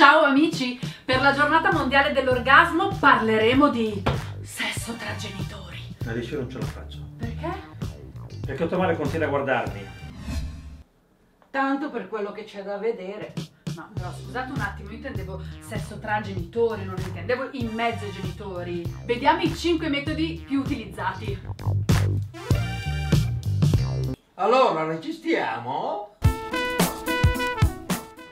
Ciao amici, per la giornata mondiale dell'orgasmo parleremo di sesso tra genitori. Alice, io non ce la faccio. Perché? Perché Ottomare continua a guardarmi. Tanto per quello che c'è da vedere. No, però scusate un attimo, io intendevo sesso tra genitori, non intendevo in mezzo ai genitori. Vediamo i 5 metodi più utilizzati. Allora, registriamo?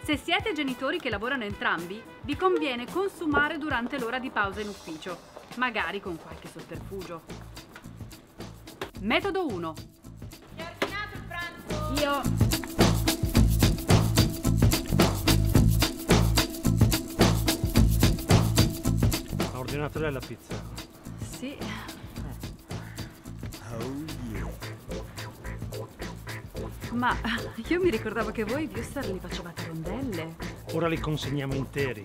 Se siete genitori che lavorano entrambi, vi conviene consumare durante l'ora di pausa in ufficio, magari con qualche sotterfugio. Metodo 1. Chi ha ordinato il pranzo? Io Ha ordinato lei la pizza. Sì. Ma io mi ricordavo che voi Wuster li facevate rondelle. Ora li consegniamo interi.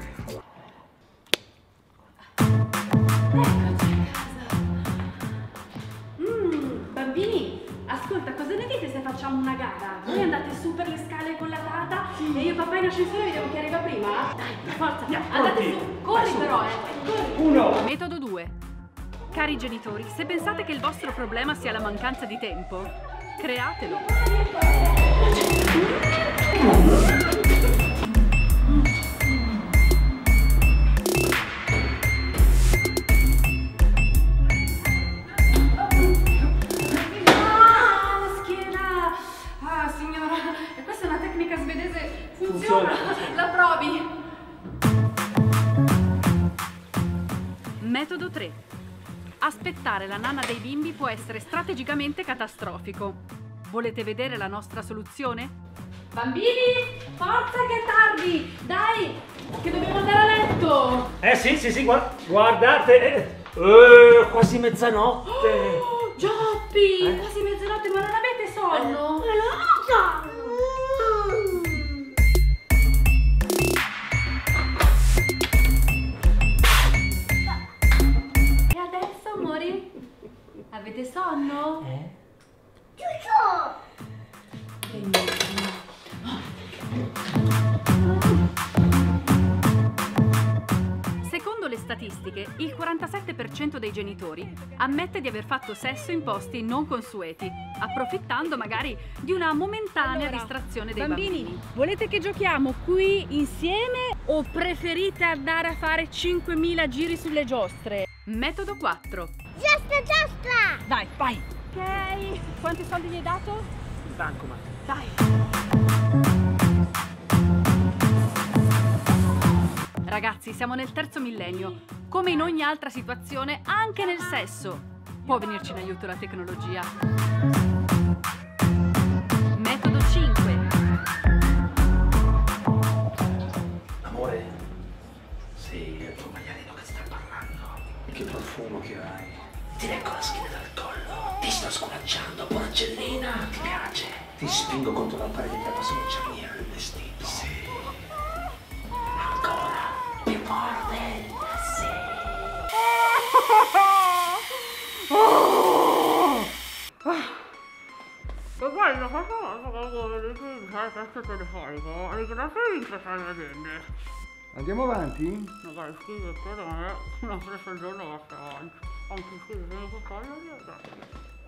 Mmm, bambini, ascolta, cosa ne dite se facciamo una gara? Voi andate su per le scale con la tata e io e papà in ascensore vediamo chi arriva prima? Dai, per forza, andate su, corri però, eh, corri. Uno! Metodo 2. Cari genitori, se pensate che il vostro problema sia la mancanza di tempo, createlo. Ah, la schiena! Ah, signora, e questa è una tecnica svedese. Funziona! Funziona. La provi! Metodo 3. Aspettare la nanna dei bimbi può essere strategicamente catastrofico. Volete vedere la nostra soluzione? Bambini, forza che è tardi! Dai, che dobbiamo andare a letto! Eh sì, sì, sì, guarda- guardate! Eh, eh, quasi mezzanotte! Oh, Gioppi, Eh? quasi mezzanotte, ma non avete sonno? E Avete sonno? Eh? Benissimo. Secondo le statistiche, il 47% dei genitori ammette di aver fatto sesso in posti non consueti, approfittando magari di una momentanea Allora, distrazione dei bambini, bambini. volete che giochiamo qui insieme o preferite andare a fare 5.000 giri sulle giostre? Metodo 4. Giostra, giostra! Dai, vai! Ok, quanti soldi gli hai dato? Il bancomat. Dai! Ragazzi, siamo nel terzo millennio. Come in ogni altra situazione, anche nel sesso, può venirci in aiuto la tecnologia. Metodo 5. Ti leggo la schiena dal collo. Ti sto sculacciando, porcellina. Ti piace? Ti spingo contro la parete della passeggeriera il vestito. Sì. Ancora. Più forte. Sì. Guarda, questa volta qualcuno dice di fare testo telefonico, di passare le tende. Andiamo avanti? Magari scrivete, ma una presa al giorno basta avanti. Anche scrivete, fare, grazie.